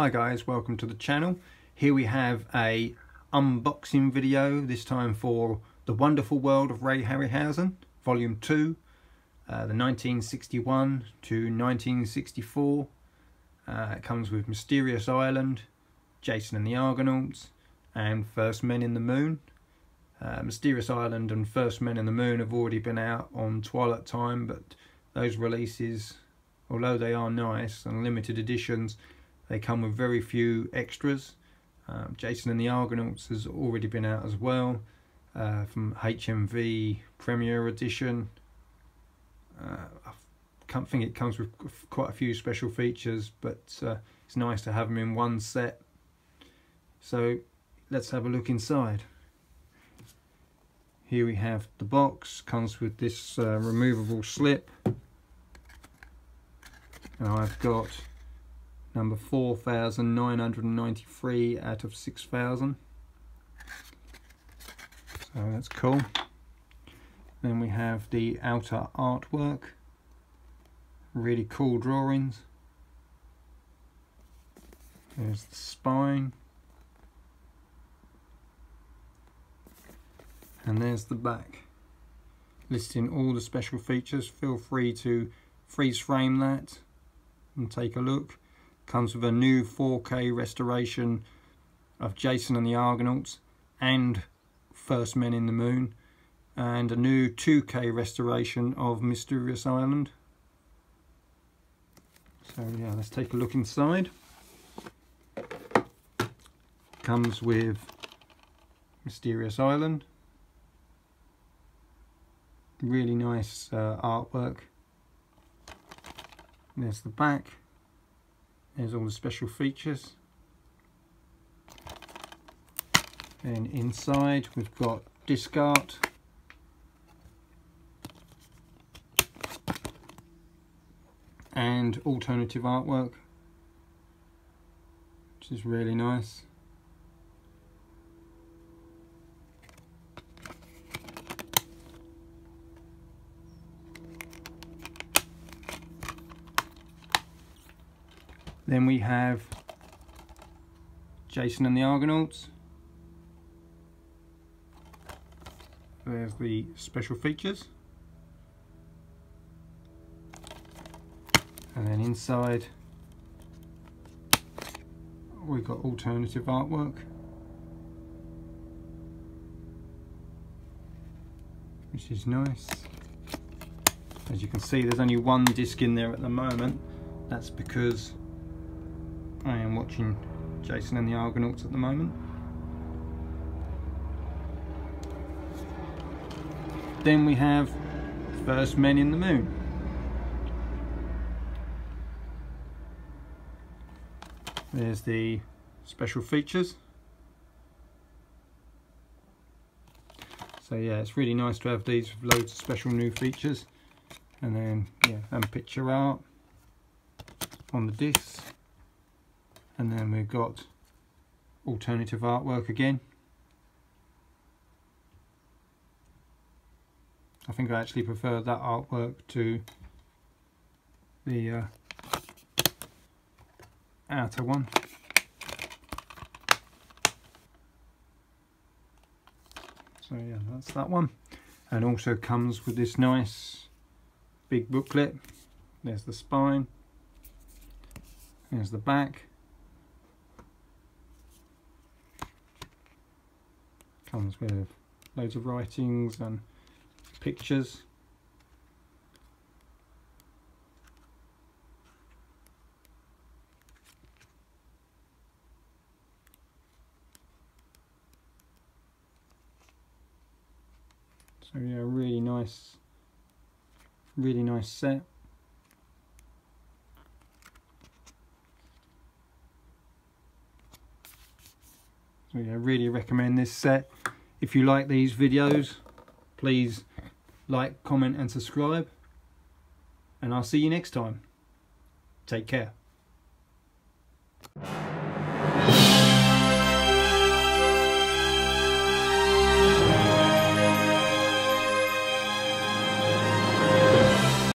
Hi guys, welcome to the channel. Here we have a unboxing video, this time for The Wonderful World of Ray Harryhausen, Volume 2, uh, the 1961 to 1964. Uh, it comes with Mysterious Island, Jason and the Argonauts, and First Men in the Moon. Uh, Mysterious Island and First Men in the Moon have already been out on Twilight Time, but those releases, although they are nice and limited editions, they come with very few extras. Um, Jason and the Argonauts has already been out as well uh, from HMV Premier Edition. Uh, I can't think it comes with quite a few special features, but uh, it's nice to have them in one set. So let's have a look inside. Here we have the box, comes with this uh, removable slip. And I've got number 4,993 out of 6,000. So that's cool. Then we have the outer artwork. Really cool drawings. There's the spine. And there's the back. Listing all the special features. Feel free to freeze frame that and take a look. Comes with a new 4K restoration of Jason and the Argonauts and First Men in the Moon and a new 2K restoration of Mysterious Island. So yeah, let's take a look inside. Comes with Mysterious Island. Really nice uh, artwork. There's the back. There's all the special features. And inside we've got disc art. And alternative artwork, which is really nice. Then we have Jason and the Argonauts. There's the special features. And then inside we've got alternative artwork. Which is nice. As you can see there's only one disc in there at the moment. That's because I am watching Jason and the Argonauts at the moment. Then we have First Men in the Moon. There's the special features. So yeah, it's really nice to have these with loads of special new features. And then, yeah, and picture art on the discs and then we've got alternative artwork again. I think I actually prefer that artwork to the uh, outer one. So yeah that's that one. And also comes with this nice big booklet. There's the spine. There's the back comes with loads of writings and pictures. So yeah really nice really nice set So yeah, really recommend this set. If you like these videos, please like, comment and subscribe. And I'll see you next time. Take care.